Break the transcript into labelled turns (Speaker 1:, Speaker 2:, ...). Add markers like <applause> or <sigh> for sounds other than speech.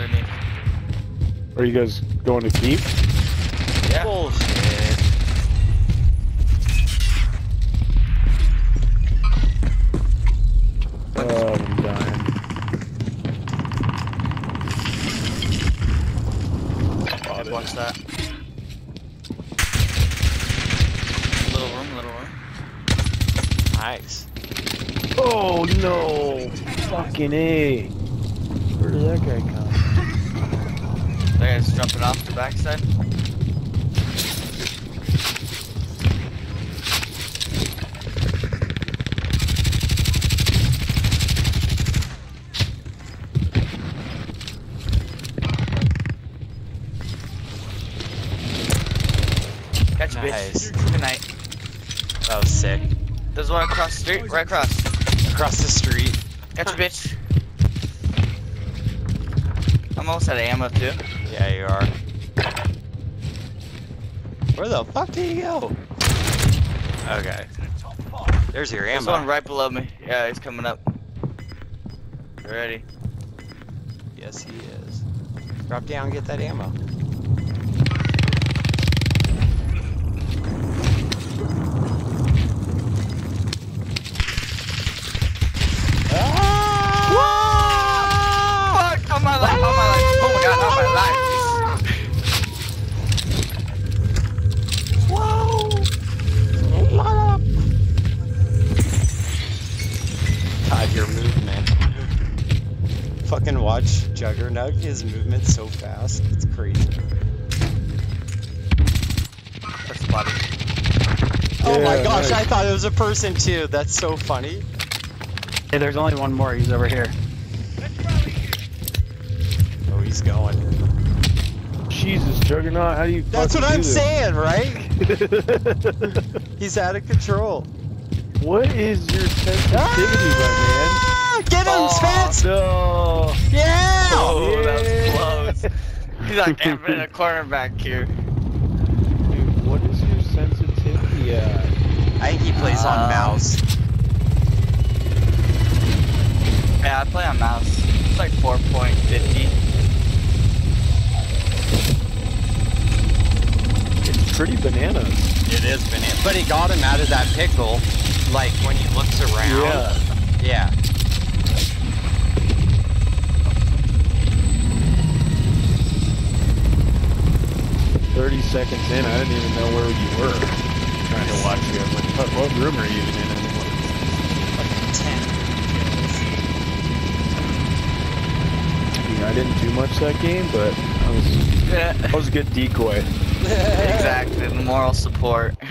Speaker 1: underneath.
Speaker 2: Are you guys going to keep?
Speaker 1: Yeah.
Speaker 3: Bullshit.
Speaker 2: Oh, I'm dying.
Speaker 1: Yeah, watch that. Little room, little room.
Speaker 3: Nice.
Speaker 2: Oh no! Fucking A. Where did that guy come?
Speaker 1: Guy's jumping off the backside. Gotcha,
Speaker 3: Nice.
Speaker 1: bitch. Good night.
Speaker 3: That was sick.
Speaker 1: There's one across the street, right across.
Speaker 3: Across the street.
Speaker 1: Gotcha, bitch. I'm almost out of ammo too.
Speaker 3: Yeah, you are. Where the fuck did he go? Okay. There's your
Speaker 1: There's
Speaker 3: ammo.
Speaker 1: one right below me. Yeah, he's coming up. Ready.
Speaker 3: Yes, he is. Drop down and get that ammo. Watch Juggernaut. His movement's so fast. It's crazy.
Speaker 1: First body.
Speaker 3: oh my
Speaker 2: Yeah,
Speaker 3: gosh, I thought it was a person too. That's so funny.
Speaker 4: Hey, there's only one more. He's over here.
Speaker 3: Oh, he's going.
Speaker 2: Jesus, Juggernaut, how do you
Speaker 3: That's what I'm
Speaker 2: do
Speaker 3: saying, right? <laughs> He's out of control.
Speaker 2: what is your sensitivity,
Speaker 3: Ah! Get him,
Speaker 1: Oh.
Speaker 3: Spence!
Speaker 2: No!
Speaker 3: Yeah!
Speaker 1: Oh, that was close. He's like camping in a <laughs> corner back here.
Speaker 2: Dude, what is your sensitivity at?
Speaker 3: I think he plays on
Speaker 1: Um,
Speaker 3: mouse.
Speaker 1: Yeah, I play on mouse. It's like 4.50.
Speaker 2: It's pretty bananas.
Speaker 3: It is banana. But he got him out of that pickle. Like when he looks around.
Speaker 2: Yeah.
Speaker 3: Yeah.
Speaker 2: Thirty seconds in, I didn't even know where you were. Trying to watch you. I was like, what, what room are you even in anymore?
Speaker 3: Like 10
Speaker 2: Yeah, I didn't do much that game, but I was
Speaker 1: Yeah,
Speaker 2: I was a good decoy.
Speaker 3: kills. <laughs>
Speaker 1: exactly. The moral support. <laughs>